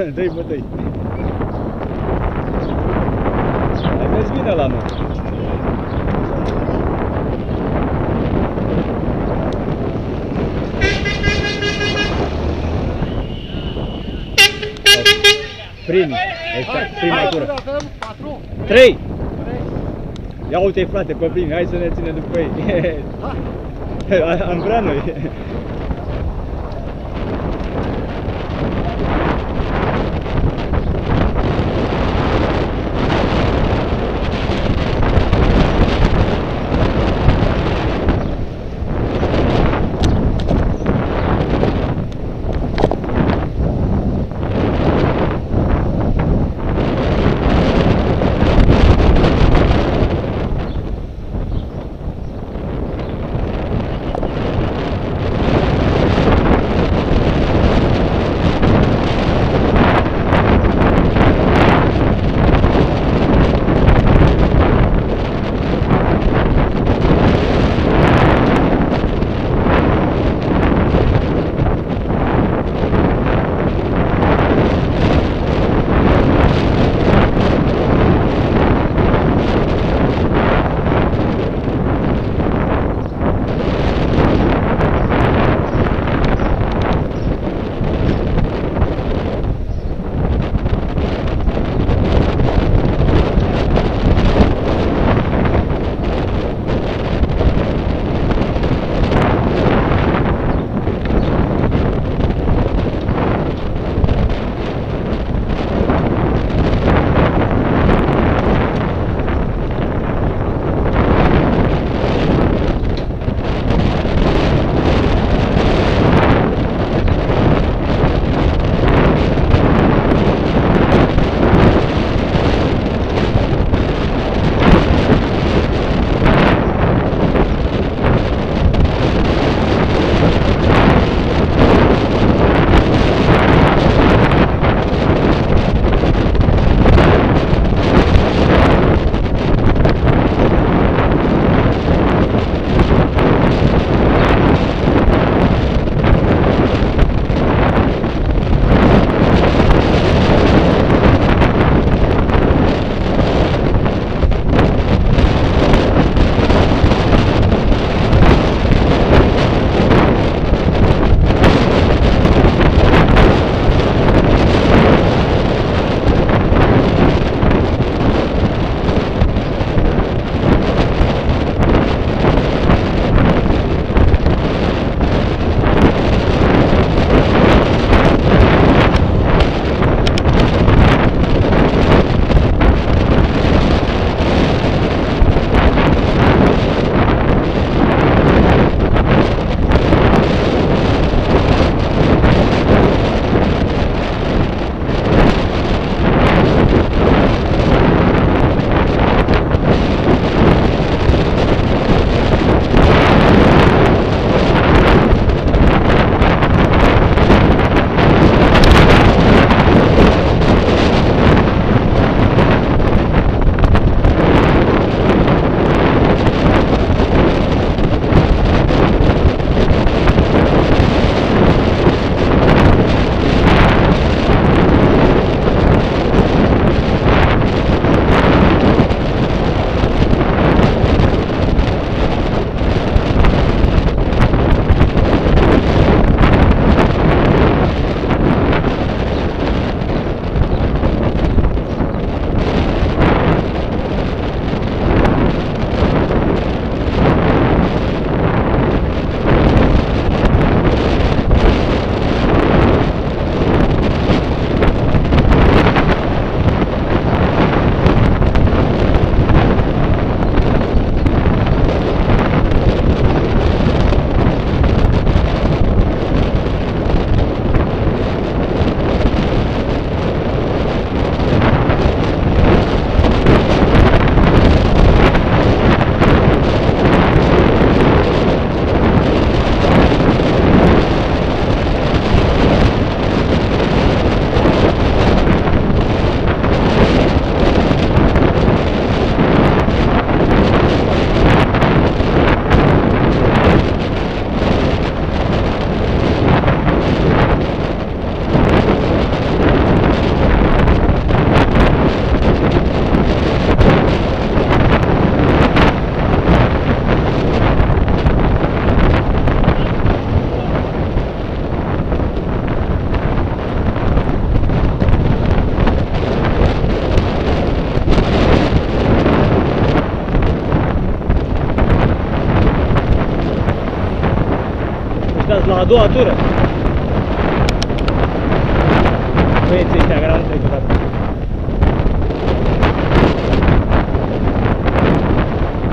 Dă-i bătăi. Ai mers bine la noi. Prim, exact, prima tură. Trei! Ia uite frate pe primi, hai să ne ținem după ei. Am vrea noi. Doua tură. Băieții ăștia care anul trecut atât.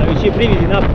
Am ieșit primii din apă.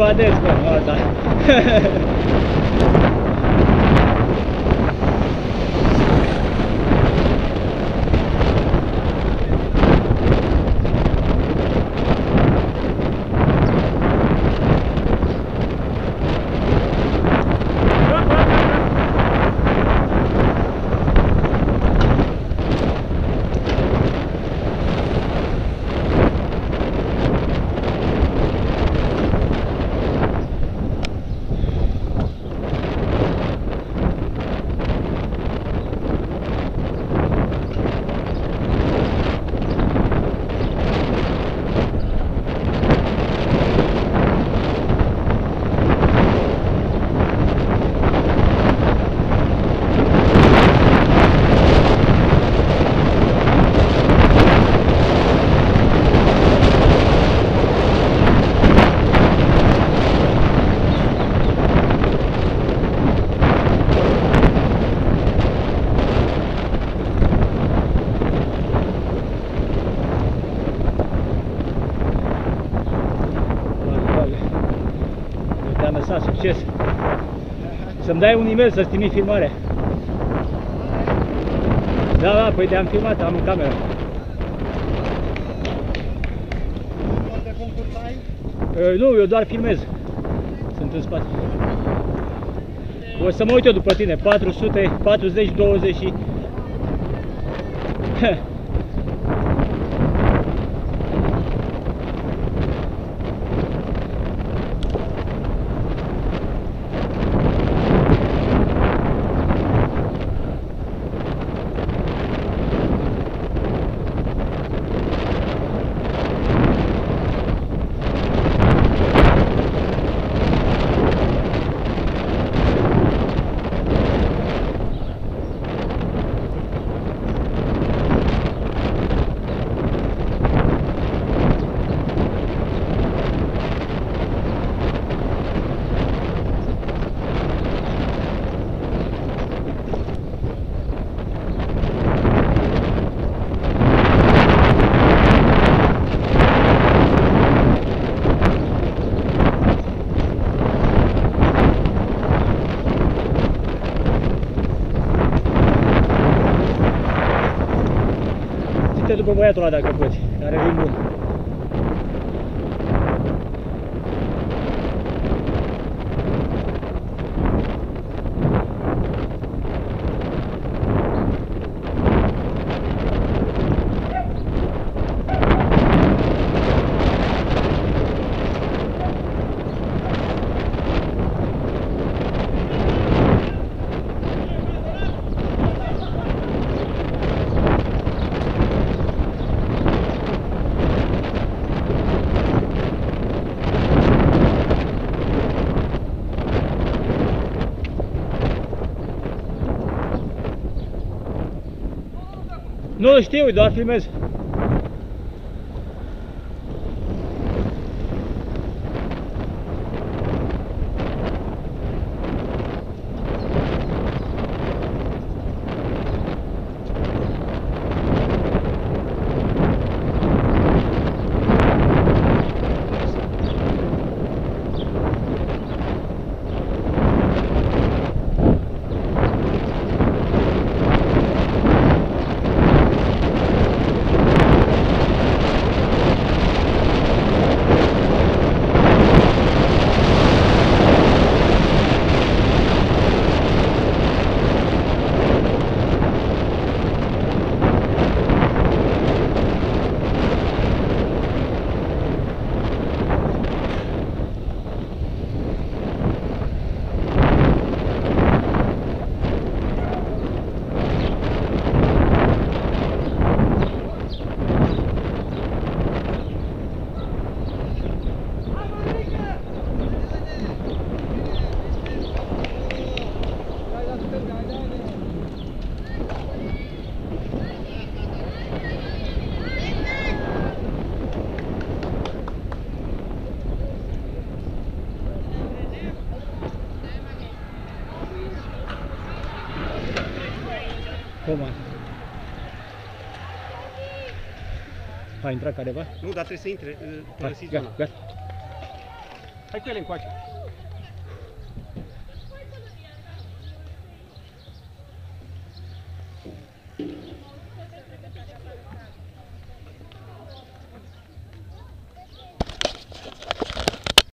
Să evadezi, bă, nu asta. Te-am lăsat succes. Să-mi dai un e-mail să-ți trimit filmare. Da, da, păi te-am filmat, am în cameră. Poate concurs ai? Uh, nu, eu doar filmez. Sunt în spate. O să mă uit eu după tine. 440, 20 și... Ține după băiatul ăla dacă poți, care vin bun. Nu știu, doar filmez. Cum a? A intrat careva? Nu, dar trebuie să intre. uh, Hai, părăsiți gata, zona. gata. Hai cu ele încoace.